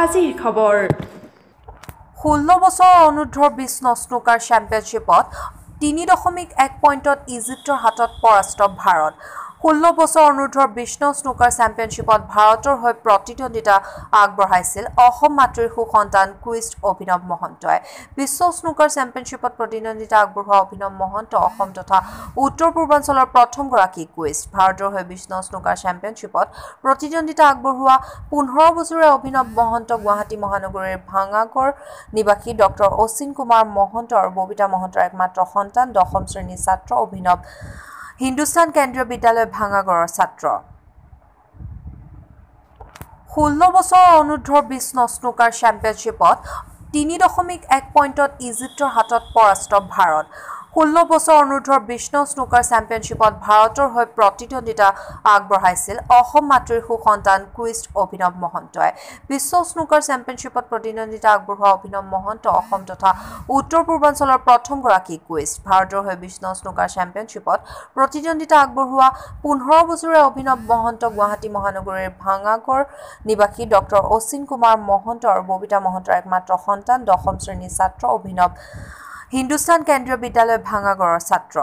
আজিৰ খবৰ। ষোল্ল বছৰৰ অনুৰ্ধৰ বিষ্ণ স্নুকাৰ চেম্পিয়নশ্বিপত তিনি দশমিক এক পইণ্টত ইজিপ্তৰ হাতত পৰাস্ত ভাৰত। ষোল্ল বছৰ অনুৰ্ধৰ বিষ্ণ স্নুকাৰ চেম্পিয়নশ্বিপত ভাৰতৰ হৈ প্ৰতিদ্বন্দ্বিতা আগবঢ়াইছিল অসম মাতৃৰ সুসন্তান কুইষ্ট অভিনৱ মহন্তই। বিশ্ব স্নুকাৰ চেম্পিয়নশ্বিপত প্ৰতিদ্বন্দ্বিতা আগবঢ়োৱা অভিনৱ মহন্ত অসম তথা উত্তৰ পূৰ্বাঞ্চলৰ প্ৰথমগৰাকী কুইষ্ট। ভাৰতৰ হৈ বিষ্ণ স্নুকাৰ চেম্পিয়নশ্বিপত প্ৰতিদ্বন্দ্বিতা আগবঢ়োৱা পোন্ধৰ বছৰীয়া অভিনৱ মহন্ত গুৱাহাটী মহানগৰীৰ ভাঙাগড় নিবাসী ডক্টৰ অশ্বিন কুমাৰ মহন্ত আৰু ববিতা মহন্তৰ একমাত্ৰ সন্তান দশম শ্ৰেণীৰ ছাত্ৰ অভিনৱ হিন্দুস্তান কেন্দ্ৰীয় বিদ্যালয় ভাঙাগড়ৰ ছাত্ৰ। ষোল্ল বছৰৰ অনুৰ্ধৰ বিষ্ণ স্নুকাৰ চেম্পিয়নশ্বিপত তিনি দশমিক এক পইণ্টত ইজিপ্তৰ হাতত পৰাস্ত ভাৰত। ষোল্ল বছৰ অনুৰ্ধৰ বিষ্ণ স্নুকাৰ চেম্পিয়নশ্বিপত ভাৰতৰ হৈ প্ৰতিদ্বন্দ্বিতা আগবঢ়াইছিল অসম মাতৃৰ সুসন্তান কুইষ্ট অভিনৱ মহন্তই। বিশ্ব স্নুকাৰ চেম্পিয়নশ্বিপত প্ৰতিদ্বন্দ্বিতা আগবঢ়োৱা অভিনৱ মহন্ত অসম তথা উত্তৰ পূৰ্বাঞ্চলৰ প্ৰথমগৰাকী কুইষ্ট। ভাৰতৰ হৈ বিষ্ণ স্নুকাৰ চেম্পিয়নশ্বিপত প্ৰতিদ্বন্দ্বিতা আগবঢ়োৱা পোন্ধৰ বছৰীয়া অভিনৱ মহন্ত গুৱাহাটী মহানগৰীৰ ভাঙাগড় নিবাসী ডক্টৰ অশ্বিন কুমাৰ মহন্ত আৰু ববিতা মহন্তৰ একমাত্ৰ সন্তান দশম শ্ৰেণীৰ ছাত্ৰ অভিনৱ হিন্দুস্তান কেন্দ্ৰীয় বিদ্যালয় ভাঙাগড়ৰ ছাত্ৰ।